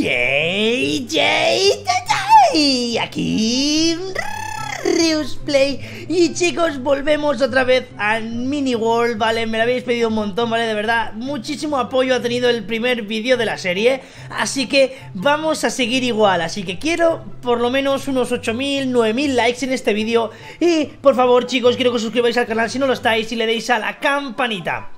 ¡Yay! ¡Yay! ¡Yay! Aquí... Play Y chicos, volvemos otra vez al Mini World, ¿vale? Me lo habéis pedido un montón, ¿vale? De verdad, muchísimo apoyo ha tenido el primer vídeo de la serie Así que vamos a seguir igual Así que quiero por lo menos unos 8.000, 9.000 likes en este vídeo Y por favor chicos, quiero que os suscribáis al canal si no lo estáis y le deis a la campanita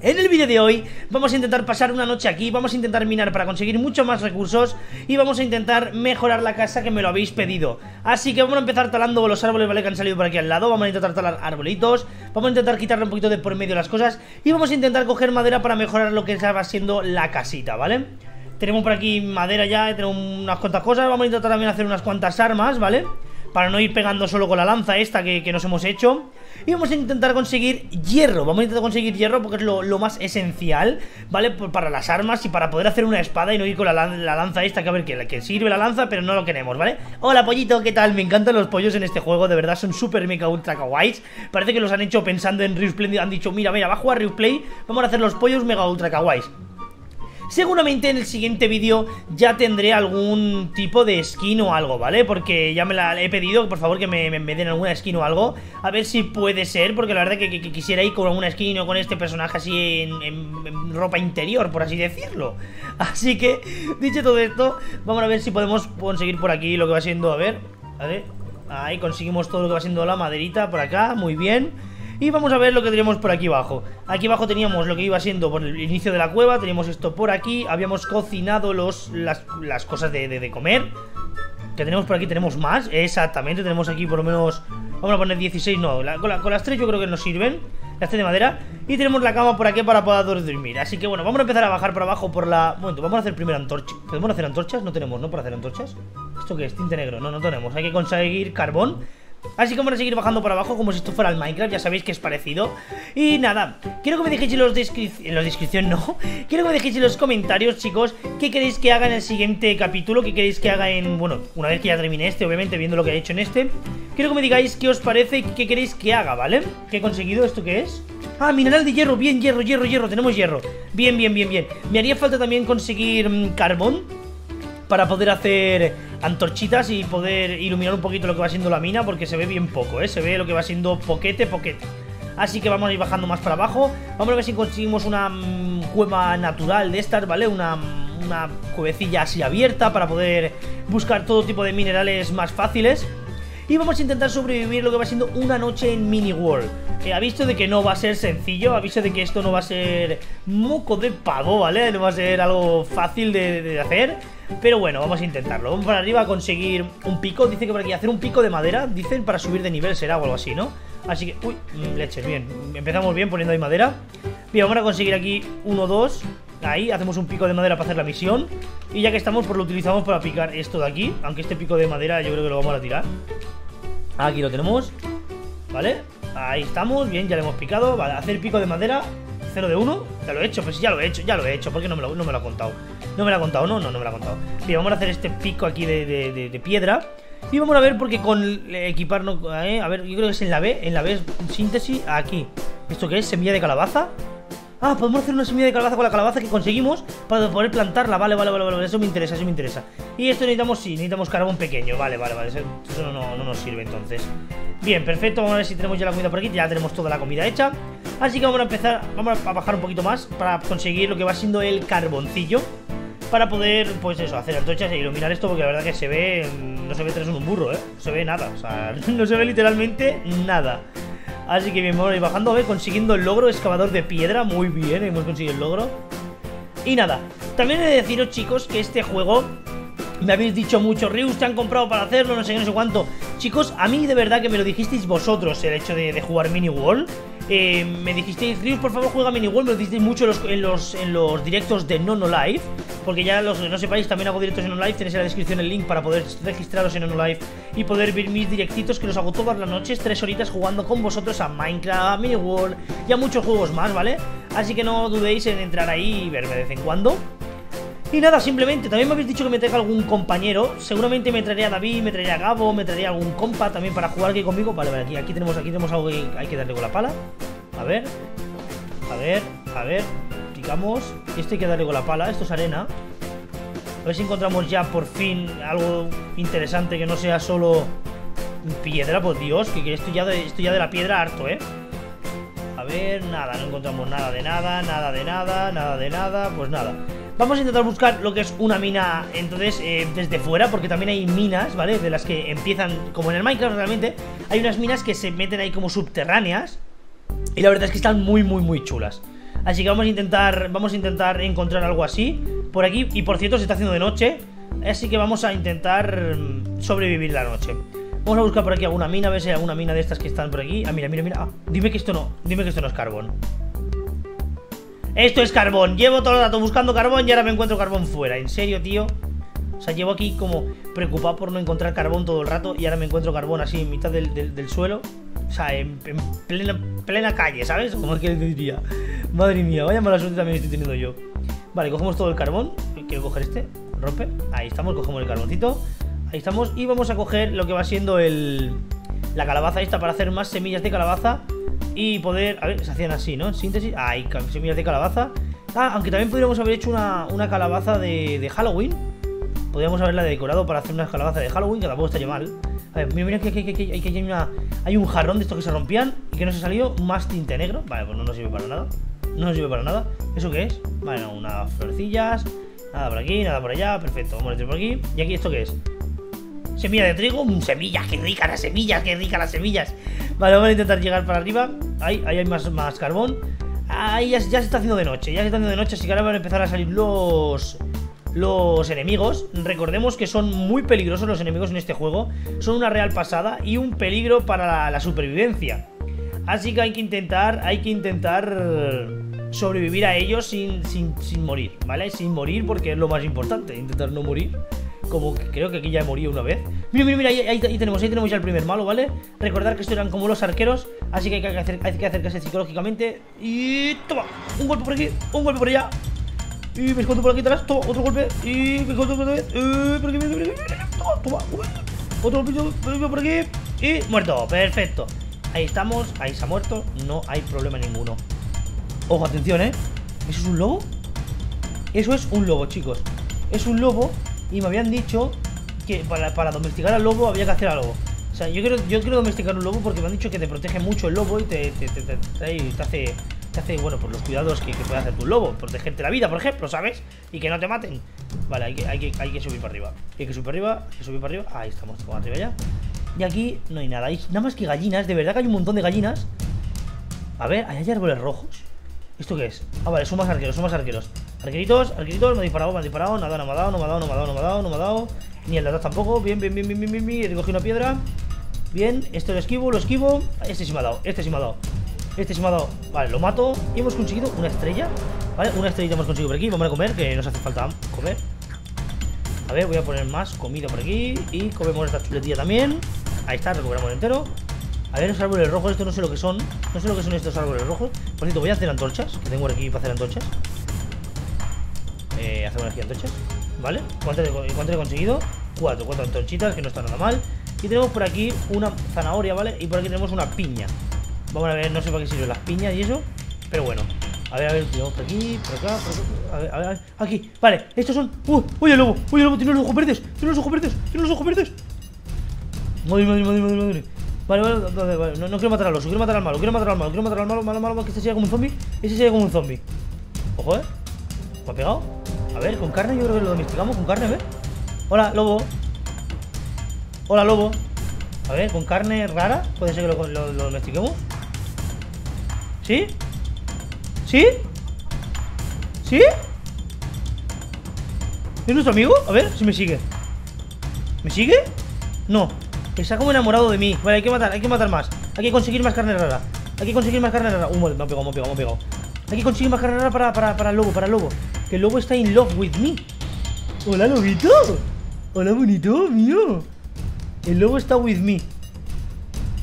en el vídeo de hoy vamos a intentar pasar una noche aquí, vamos a intentar minar para conseguir mucho más recursos y vamos a intentar mejorar la casa que me lo habéis pedido. Así que vamos a empezar talando los árboles, ¿vale? Que han salido por aquí al lado, vamos a intentar talar arbolitos, vamos a intentar quitarle un poquito de por medio las cosas y vamos a intentar coger madera para mejorar lo que va siendo la casita, ¿vale? Tenemos por aquí madera ya, tenemos unas cuantas cosas, vamos a intentar también hacer unas cuantas armas, ¿vale? Para no ir pegando solo con la lanza esta que, que nos hemos hecho y vamos a intentar conseguir hierro Vamos a intentar conseguir hierro porque es lo, más esencial ¿Vale? Para las armas y para poder hacer una espada Y no ir con la, lanza esta Que a ver, que, sirve la lanza pero no lo queremos, ¿vale? Hola pollito, ¿qué tal? Me encantan los pollos en este juego De verdad son súper mega ultra kawaiis Parece que los han hecho pensando en Rius Play Han dicho, mira, mira, va a jugar Vamos a hacer los pollos mega ultra kawaiis Seguramente en el siguiente vídeo ya tendré algún tipo de skin o algo, ¿vale? Porque ya me la he pedido, por favor, que me, den alguna skin o algo. A ver si puede ser, porque la verdad que, quisiera ir con alguna skin o con este personaje así en, ropa interior, por así decirlo. Así que, dicho todo esto, vamos a ver si podemos conseguir por aquí lo que va siendo, a ver, a Ahí conseguimos todo lo que va siendo la maderita por acá, muy bien y vamos a ver lo que tenemos por aquí abajo. Aquí abajo teníamos lo que iba siendo por el inicio de la cueva Teníamos esto por aquí Habíamos cocinado los, las, cosas de, comer. Que tenemos por aquí, tenemos más Exactamente, tenemos aquí por lo menos Vamos a poner 16, no, con, las tres yo creo que nos sirven Las tres de madera. Y tenemos la cama por aquí para poder dormir. Así que bueno, vamos a empezar a bajar por abajo por la... Bueno, vamos a hacer primero antorchas ¿Podemos hacer antorchas? No tenemos, ¿no? Para hacer antorchas. ¿Esto qué es? Tinte negro, no, no tenemos. Hay que conseguir carbón Así que vamos a seguir bajando por abajo como si esto fuera el Minecraft, ya sabéis que es parecido Y nada, quiero que me dejéis en los en la descripción, no Quiero que me dejéis en los comentarios, chicos ¿Qué queréis que haga en el siguiente capítulo? ¿Qué queréis que haga en, bueno, una vez que ya termine este, obviamente, viendo lo que he hecho en este Quiero que me digáis qué os parece y qué queréis que haga, ¿vale? ¿Qué he conseguido? ¿Esto qué es? Ah, mineral de hierro, bien, hierro, hierro, hierro, tenemos hierro Bien, bien, bien, bien Me haría falta también conseguir mm, carbón Para poder hacer antorchitas y poder iluminar un poquito lo que va siendo la mina porque se ve bien poco, ¿eh? Se ve lo que va siendo poquete, poquete. Así que vamos a ir bajando más para abajo. Vamos a ver si conseguimos una mm, cueva natural de estas, ¿vale? Una, una cuevecilla así abierta para poder buscar todo tipo de minerales más fáciles. Y vamos a intentar sobrevivir lo que va siendo una noche en Mini World. Eh, aviso de que no va a ser sencillo, aviso de que esto no va a ser moco de pavo, ¿vale? No va a ser algo fácil de, de hacer. Pero bueno, vamos a intentarlo. Vamos para arriba a conseguir un pico. Dice que por aquí hacer un pico de madera. Dicen para subir de nivel será o algo así, ¿no? Así que, uy, mm, leches, bien. Empezamos bien poniendo ahí madera. Bien, vamos a conseguir aquí uno, dos. Ahí, hacemos un pico de madera para hacer la misión. Y ya que estamos, pues lo utilizamos para picar esto de aquí. Aunque este pico de madera yo creo que lo vamos a tirar. Aquí lo tenemos. ¿Vale? Ahí estamos, bien, ya lo hemos picado. Vale, hacer pico de madera. 0 de 1. Ya lo he hecho, pues ya lo he hecho, ya lo he hecho. ¿Por qué no me lo, no me lo ha contado? No me lo ha contado, no, no, no me lo ha contado. Bien, vamos a hacer este pico aquí de, piedra. Y vamos a ver porque con equiparnos... Eh, a ver, yo creo que es en la B, en la B síntesis, aquí. ¿Esto qué es? ¿Semilla de calabaza? Ah, podemos hacer una semilla de calabaza con la calabaza que conseguimos para poder plantarla. Vale, vale, vale, vale. Eso me interesa, eso me interesa. Y esto necesitamos, sí, necesitamos carbón pequeño. Vale, vale, vale. Eso no, no, nos sirve entonces. Bien, perfecto. Vamos a ver si tenemos ya la comida por aquí. Ya tenemos toda la comida hecha. Así que vamos a empezar, vamos a bajar un poquito más para conseguir lo que va siendo el carboncillo. Para poder, pues eso, hacer antorchas e iluminar esto porque la verdad que se ve, no se ve tres en un burro, ¿eh? No se ve nada, o sea, no se ve literalmente nada. Así que bien, vamos bajando, a ver, consiguiendo el logro excavador de piedra. Muy bien, hemos conseguido el logro. Y nada, también he de deciros, chicos, que este juego me habéis dicho mucho, Rius, te han comprado para hacerlo, no sé qué, no sé cuánto. Chicos, a mí de verdad que me lo dijisteis vosotros el hecho de, jugar Mini World. Eh, me dijisteis, Rius, por favor, juega Mini World. Me lo dijisteis mucho en los, en los, directos de Nono Live. Porque ya los que no sepáis, también hago directos en Nono Live. Tenéis en la descripción el link para poder registraros en Nono Live y poder ver mis directitos que los hago todas las noches, tres horitas jugando con vosotros a Minecraft, a Mini World y a muchos juegos más, ¿vale? Así que no dudéis en entrar ahí y verme de vez en cuando. Y nada, simplemente, también me habéis dicho que me traiga algún compañero Seguramente me traería a David, me traería a Gabo, me traería algún compa también para jugar aquí conmigo Vale, vale, aquí, aquí tenemos, aquí tenemos algo que hay que darle con la pala A ver A ver, a ver Picamos Esto hay que darle con la pala, esto es arena ver si encontramos ya por fin algo interesante que no sea solo piedra, por Dios, que estoy ya de, estoy ya de la piedra harto, ¿eh? A ver, nada, no encontramos nada de nada, nada de nada, nada de nada, pues nada. Vamos a intentar buscar lo que es una mina, entonces, eh, desde fuera, porque también hay minas, ¿vale? De las que empiezan, como en el Minecraft realmente, hay unas minas que se meten ahí como subterráneas, y la verdad es que están muy, muy, muy chulas. Así que vamos a intentar, vamos a intentar encontrar algo así por aquí. Y por cierto, se está haciendo de noche. Así que vamos a intentar mm, sobrevivir la noche. Vamos a buscar por aquí alguna mina, a ver si hay alguna mina de estas que están por aquí. Ah, mira, mira, mira. Ah, dime que esto no, dime que esto no es carbón. Esto es carbón. Llevo todo el rato buscando carbón y ahora me encuentro carbón fuera. ¿En serio, tío? O sea, llevo aquí como preocupado por no encontrar carbón todo el rato y ahora me encuentro carbón así en mitad del suelo. O sea, en, plena, plena, calle, ¿sabes? Como es que diría. Madre mía, vaya mala suerte también estoy teniendo yo. Vale, cogemos todo el carbón. Quiero coger este. Rompe. Ahí estamos, cogemos el carboncito. Ahí estamos. Y vamos a coger lo que va siendo el. La calabaza esta para hacer más semillas de calabaza. Y poder. A ver, se hacían así, ¿no? Síntesis. Ahí, semillas de calabaza. Ah, aunque también podríamos haber hecho una, una calabaza de, de Halloween. Podríamos haberla decorado para hacer una calabaza de Halloween, que tampoco estaría mal. A ver, mira, mira que, hay, una, hay un jarrón de estos que se rompían y que no se salió más tinte negro. Vale, pues no nos sirve para nada. No nos sirve para nada. ¿Eso qué es? Vale, unas florecillas. Nada por aquí, nada por allá. Perfecto, vamos a meter por aquí. ¿Y aquí esto qué es? Semilla de trigo. Mm, semillas, qué ricas las semillas, qué ricas las semillas. Vale, vamos a intentar llegar para arriba. Ahí, ahí hay más, más carbón. Ahí ya, se está haciendo de noche. Ya se está haciendo de noche, así que ahora van a empezar a salir los los enemigos. Recordemos que son muy peligrosos los enemigos en este juego. Son una real pasada y un peligro para la, supervivencia. Así que hay que intentar, hay que intentar sobrevivir a ellos sin, sin, morir, ¿vale? Sin morir porque es lo más importante, intentar no morir. Como creo que aquí ya he morido una vez. Mira, mira, mira, ahí, tenemos, ahí tenemos ya el primer malo, ¿vale? Recordar que estos eran como los arqueros, así que hay que, hacer, hay que acercarse psicológicamente. Y toma, un golpe por aquí, un golpe por allá. Y me escondo por aquí atrás. Toma, otro golpe. Y me escondo por aquí, por aquí, Toma, toma. Otro golpe por aquí. Y muerto. Perfecto. Ahí estamos. Ahí se ha muerto. No hay problema ninguno. Ojo, atención, ¿eh? ¿Eso es un lobo? Eso es un lobo, chicos. Es un lobo. Y me habían dicho que para, domesticar al lobo había que hacer algo. O sea, yo quiero, yo quiero domesticar un lobo porque me han dicho que te protege mucho el lobo y te, te, te, te hace hace, bueno, por los cuidados que, puede hacer tu lobo. Protegerte la vida, por ejemplo, ¿sabes? Y que no te maten. Vale, hay que, hay que, hay que subir para arriba. Hay que subir para arriba, hay que subir para arriba. Ahí estamos, estamos arriba ya. Y aquí no hay nada. Hay nada más que gallinas. De verdad que hay un montón de gallinas. A ver, hay árboles rojos. ¿Esto qué es? Ah, vale, son más arqueros, son más arqueros. Arqueritos, arqueritos, me ha disparado, me ha disparado. Nada, no me ha dado, no me ha dado, no me ha dado, no me ha dado, no me ha dado. Ni el de atrás tampoco. Bien, bien, bien, bien, bien, bien, bien. He recogido una piedra. Bien, esto lo esquivo, lo esquivo. Este sí me ha dado, este sí me ha dado. Este se me ha dado... Vale, lo mato Y hemos conseguido una estrella Vale, una estrella hemos conseguido por aquí Vamos a comer, que nos hace falta comer A ver, voy a poner más comida por aquí Y comemos esta chuletilla también Ahí está, recuperamos entero A ver, los árboles rojos, esto no sé lo que son No sé lo que son estos árboles rojos Por cierto, voy a hacer antorchas Que tengo aquí para hacer antorchas hacemos aquí antorchas ¿Vale? ¿Cuánto he conseguido? Cuatro, cuatro antorchitas, que no está nada mal Y tenemos por aquí una zanahoria, ¿vale? Y por aquí tenemos una piña Vamos a ver, no sé para qué sirven las piñas y eso. Pero bueno. A ver, a ver, vamos por aquí, por acá, por acá. A ver, a ver, aquí. Vale, estos son. ¡Uh! ¡Uy, el lobo! ¡Uy, el lobo! ¡Tiene los ojos verdes! ¡Tiene los ojos verdes! ¡Tiene los ojos verdes! Madre, madre, madre, madre, madre. Vale, vale, vale, no, quiero matar al oso, quiero matar al malo, quiero matar al malo, quiero matar al malo, malo, malo, malo, que este sea como un zombie. Ese sea como un zombie. Ojo, eh. ¿Me ha pegado? A ver, con carne yo creo que lo domesticamos, con carne, a ver. Hola, lobo. Hola, lobo. A ver, con carne rara, puede ser que lo, lo, lo domestiquemos. ¿Sí? ¿Sí? ¿Sí? ¿Es nuestro amigo? A ver si me sigue ¿Me sigue? No Está como enamorado de mí Vale, hay que matar, hay que matar más Hay que conseguir más carne rara Hay que conseguir más carne rara Uh, me ha pegado, me ha pegado, me ha Hay que conseguir más carne rara para, para, para el lobo, para el lobo Que el lobo está in love with me. Hola, lobito. Hola, bonito, mío. El lobo está with me.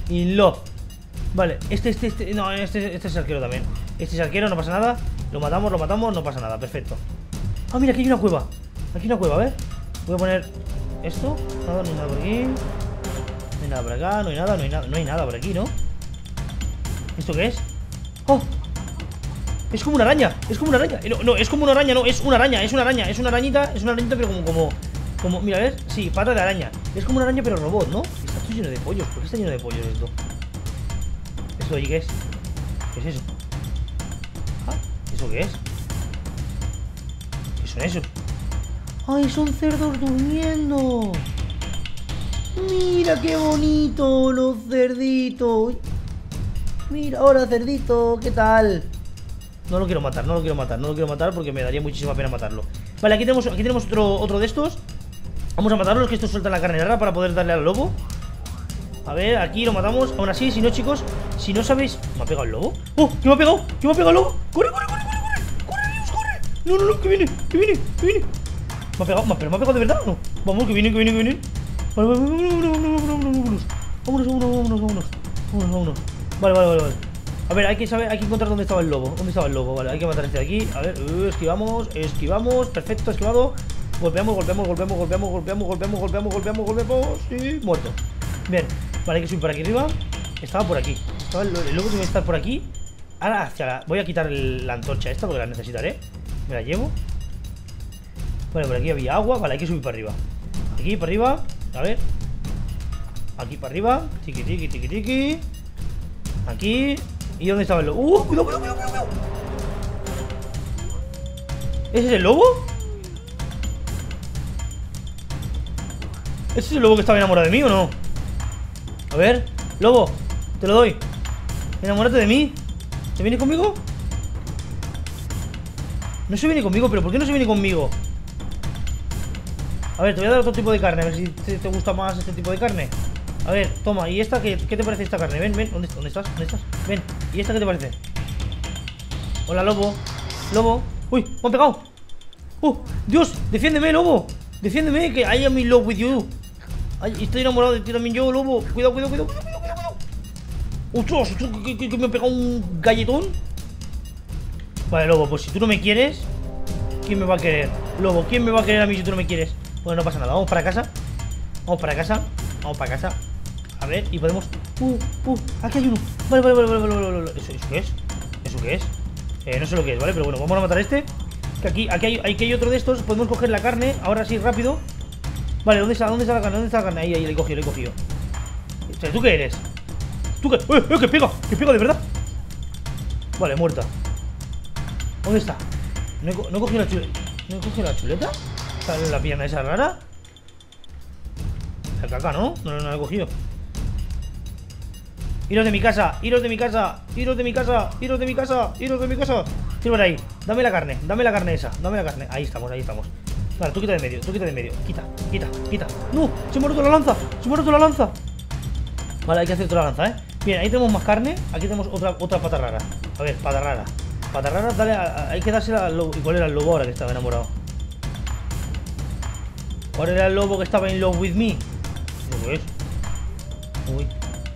In love. Vale, este, este, este, no, este, este es arquero también. Este es arquero, no pasa nada. Lo matamos, lo matamos, no pasa nada, perfecto. Ah, mira, aquí hay una cueva. Aquí hay una cueva, a ver. Voy a poner esto. Nada, no hay nada por aquí. No hay nada por acá, no hay nada, no hay nada No hay nada por aquí, ¿no? ¿Esto qué es? ¡Oh! Es como una araña, es como una araña no, no, es como una araña, no, es una araña, es una araña Es una arañita, es una arañita pero como, como Como, mira, ¿ves? Sí, pata de araña Es como una araña pero robot, ¿no? Está todo lleno de pollos, ¿por qué está lleno de pollos esto? ¿Esto ahí qué es? ¿Qué es eso? ¿Ah? ¿Eso qué es? ¿Qué son esos? ¡Ay, son cerdos durmiendo! Mira qué bonito los cerditos Mira, ahora cerdito, ¿qué tal? No lo quiero matar, no lo quiero matar, no lo quiero matar porque me daría muchísima pena matarlo Vale, aquí tenemos, aquí tenemos otro, otro de estos Vamos a matarlo, que estos sueltan la carne rara para poder darle al lobo A ver, aquí lo matamos Aún así, si no, chicos, si no sabéis ¿Me ha pegado el lobo? ¡Oh! ¿Qué me ha pegado? ¿Qué me ha pegado el lobo? ¡Corre, corre, corre, corre! ¡Corre, corre, corre! No, no, no, que viene, que viene, que viene ¿Me ha pegado? ¿Pero me ha pegado de verdad o no? Vamos, que viene, que viene, que viene Vale, vale, vámonos, vámonos, vámonos Vámonos, vámonos, vámonos, vámonos Vámonos, Vale, vale, vale, vale A ver, hay que saber, hay que encontrar dónde estaba el lobo Dónde estaba el lobo, vale, hay que matar este de aquí. A ver, uh, esquivamos, esquivamos Perfecto, esquivado. Golpeamos, golpeamos, golpeamos, golpeamos, golpeamos, golpeamos, golpeamos, golpeamos, golpeamos Sí, muerto. Bien, vale, hay que subir por aquí arriba. Estaba por aquí. Estaba el, el lobo tiene que estar por aquí. Ahora. Voy a quitar la antorcha esta porque la necesitaré. Me la llevo. Vale, por aquí había agua. Vale, hay que subir para arriba. Aquí, para arriba. A ver. Aquí para arriba. Tiki, tiki, tiki, tiki. Aquí ¿Y dónde estaba el lobo? ¡Uh! ¡Cuidado, cuidado, cuidado! ¿Ese es el lobo? ¿Ese es el lobo que estaba enamorado de mí o no? A ver Lobo Te lo doy Enamórate de mí ¿Te viene conmigo? No se viene conmigo, pero ¿por qué no se viene conmigo? A ver, te voy a dar otro tipo de carne A ver si te, gusta más este tipo de carne A ver, toma, ¿y esta qué, qué te parece esta carne? Ven, ven, ¿Dónde, ¿dónde estás? ¿Dónde estás? Ven, ¿y esta qué te parece? Hola, lobo Lobo Uy, me han pegado ¡Oh, Dios! ¡Defiéndeme, lobo! ¡Defiéndeme! Que I am in love with you Estoy enamorado de ti también yo, lobo Cuidado, cuidado, cuidado, cuidado, cuidado, ¡Ostras! ¿Que, que, que me ha pegado un galletón Vale, lobo, pues si tú no me quieres ¿Quién me va a querer? Lobo, ¿quién me va a querer a mí si tú no me quieres? Bueno, no pasa nada, vamos para casa Vamos para casa, vamos para casa A ver, y podemos... Uh, uh, aquí hay uno Vale, vale, vale, vale, vale, vale. ¿Eso, ¿Eso qué es? ¿Eso qué es? Eh, no sé lo que es, ¿vale? Pero bueno, vamos a matar a este Que aquí, aquí hay, aquí hay otro de estos Podemos coger la carne, ahora sí, rápido Vale, ¿dónde está, dónde está la carne? ¿Dónde está la carne? Ahí, ahí, le he cogido, le he cogido ¿Tú qué eres? ¿Tú qué? ¡Eh, eh, que pega! ¡Que pega de verdad! Vale, muerta ¿Dónde está? ¿No he, cogido la chuleta? ¿No he cogido la chuleta? ¿Sale la pierna esa rara? El caca, ¿no? No, no, no la he cogido Iros de mi casa, iros de mi casa Iros de mi casa, iros de mi casa Iros de mi casa por ahí, dame la carne, dame la carne esa Dame la carne, ahí estamos, ahí estamos Vale, tú quita de medio, tú quita de medio Quita, quita, quita ¡No! ¡Se me ha roto la lanza! ¡Se me ha roto la lanza! Vale, hay que hacer otra lanza, ¿eh? Bien, ahí tenemos más carne Aquí tenemos otra, otra pata rara A ver, pata rara Pata rara, dale, hay que dársela al lobo ¿Y era el lobo ahora que estaba enamorado? ¿Cuál era el lobo que estaba en love with me? ¿Lo es? Uy.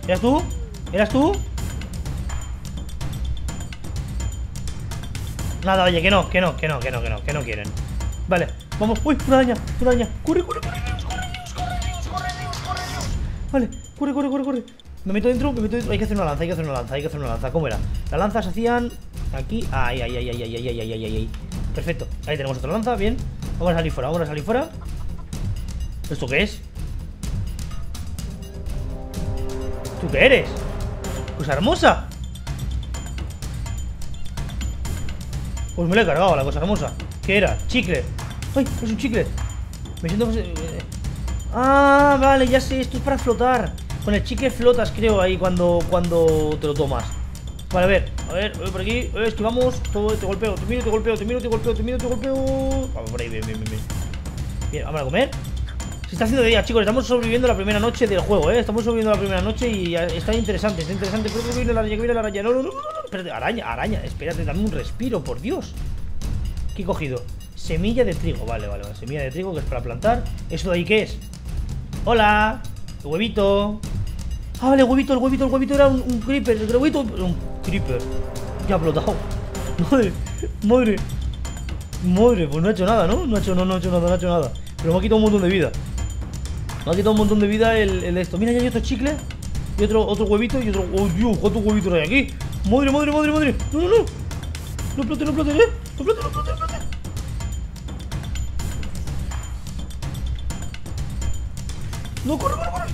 ¿Eras tú? ¿Eras tú? Nada, oye, que no, que no, que no, que no, que no, que no quieren. Vale, vamos. Uy, una araña, una araña. Corre, corre, corre, Dios, corre, Dios, corre, Dios, corre, Dios, corre, Dios. Vale, corre, corre, corre, corre. Me meto dentro, me meto dentro. Hay que hacer una lanza, hay que hacer una lanza, hay que hacer una lanza. ¿Cómo era? Las lanzas hacían aquí. Ay, ay, ay, ay, ay, ay, ay, ay, ay, ay. Perfecto. Ahí tenemos otra lanza, bien. Vamos a salir fuera, vamos a salir fuera. ¿Esto qué es? ¿Tú qué eres? Cosa hermosa. Pues me lo he cargado la cosa hermosa. ¿Qué era? Chicle. ¡Ay! Es un chicle. Me siento... Eh, ah, vale, ya sé Esto es para flotar. Con el chicle flotas, creo, ahí cuando, cuando te lo tomas. Vale, a ver A ver, voy por aquí eh, Esquivamos Todo, te golpeo Te miro, te golpeo Te miro, te golpeo Te miro, te golpeo. Vamos por ahí, bien, bien, bien. Bien, vamos a comer se está haciendo de día, chicos. Estamos sobreviviendo la primera noche del juego, ¿eh? Estamos sobreviviendo la primera noche y está interesante, está interesante. Pero viene la araña, viene la araña. No, no, no, no. Espérate, araña, araña. Espérate, dame un respiro, por Dios. ¿Qué he cogido? Semilla de trigo. Vale, vale, vale. Semilla de trigo que es para plantar. ¿Eso de ahí qué es? Hola. Huevito. Ah, vale, huevito, el huevito, el huevito era un, creeper. El huevito. Un creeper. Ya ha explotado. Madre, madre. Madre, pues no ha hecho nada, ¿no? No ha hecho, no, no ha hecho nada, no ha hecho nada. Pero me ha quitado un montón de vida. Me ha quitado un montón de vida el, el esto. Mira, ya hay otro chicle. Y otro, otro huevito y otro. ¡Oh, Dios! ¿Cuántos huevitos hay aquí? ¡Madre, madre, madre, madre! ¡No, no, no! No explote, no explote, eh. No explote, no explote, no explote. No, corre, corre, corre.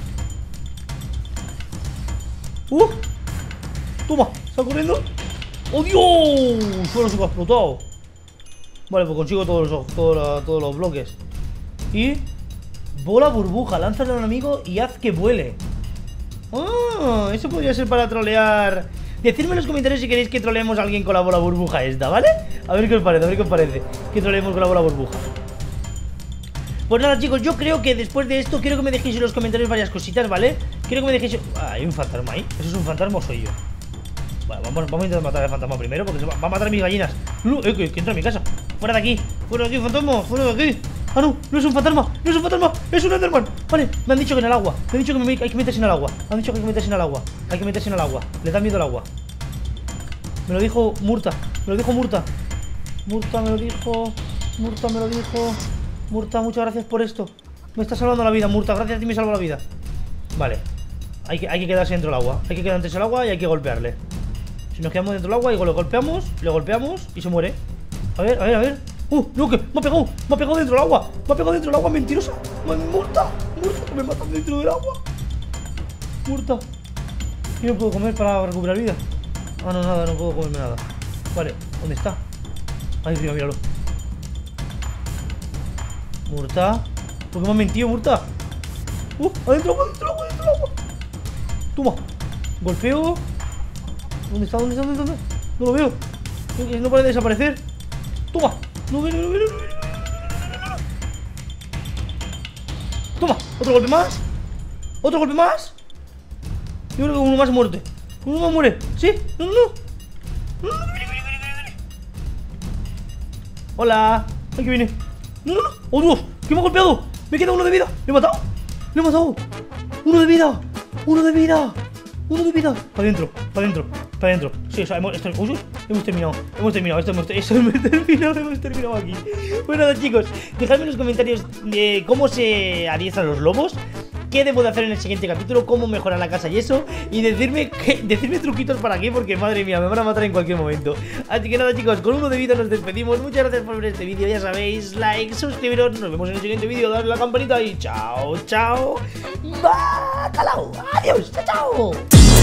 ¡Uh! Toma, está corriendo. ¡Oh, Dios! Me ha explotado. Vale, pues consigo todos los, todos, todos los bloques. Y. Bola burbuja, lánzale a un amigo y haz que vuele. ¡Oh! Eso podría ser para trolear. Decidme en los comentarios si queréis que troleemos a alguien con la bola burbuja esta, ¿vale? A ver qué os parece, a ver qué os parece. Que troleemos con la bola burbuja. Pues nada chicos, yo creo que después de esto Quiero que me dejéis en los comentarios varias cositas, ¿vale? Quiero que me dejéis... Ah, hay un fantasma ahí ¿Eso es un fantasma o soy yo? Vale, vamos, vamos a intentar matar al fantasma primero Porque se va, va a matar a mis gallinas no, eh, que, que, entra a mi casa Fuera de aquí Fuera de aquí, fantasma Fuera de aquí Ah, no, no es un fantasma No es un fantasma Es un Enderman Vale, me han dicho que en el agua Me han dicho que me, hay que meterse en el agua Me han dicho que hay que meterse en el agua Hay que meterse en el agua Le da miedo el agua Me lo dijo Murta Me lo dijo Murta Murta me lo dijo Murta me lo dijo Murta, muchas gracias por esto. Me está salvando la vida, Murta. Gracias a ti me salva la vida. Vale. Hay que, hay que quedarse dentro del agua. Hay que quedarse dentro del agua y hay que golpearle. Si nos quedamos dentro del agua y le golpeamos, le golpeamos y se muere. A ver, a ver, a ver. ¡Uh! ¡No! que ¡Me ha pegado! ¡Me ha pegado dentro del agua! ¡Me ha pegado dentro del agua! ¡Mentirosa! ¡Murta! ¡Murta! ¡Que me matan dentro del agua! ¡Murta! ¿Qué no puedo comer para recuperar vida? Ah, no, nada, no puedo comerme nada. Vale, ¿dónde está? Ay, Dios míralo. Murta. ¿Por qué me has mentido, Murta? ¡Uh! ¡Adentro agua, adentro agua, adentro agua! Toma. Golpeo. ¿Dónde está? ¿Dónde está? ¿Dónde está? No lo veo. No parece desaparecer. Toma. Toma. Otro golpe más. Otro golpe más. Yo creo que uno más muerte. Uno más muere. ¿Sí? No, no, no. viene, viene. Hola. Aquí viene. No, no, no. ¡Oh, Dios! ¿Qué me ha golpeado? Me queda uno de vida. ¿Le he matado? ¡Le he matado! ¡Uno de vida! ¡Uno de vida! ¡Uno de vida! Para adentro, para adentro, para adentro. Sí, o sea, hemos, esto, uy, hemos terminado. Hemos terminado. Esto hemos, esto hemos terminado. Hemos terminado aquí. Pues nada, chicos. Dejadme en los comentarios cómo se adiestran los lobos qué debo de hacer en el siguiente capítulo, cómo mejorar la casa y eso, y decirme, que, decirme truquitos para qué, porque madre mía, me van a matar en cualquier momento. Así que nada chicos, con uno de vida nos despedimos, muchas gracias por ver este vídeo, ya sabéis, like, suscribiros, nos vemos en el siguiente vídeo, darle a la campanita y chao, chao, bacalao, adiós, chao, chao.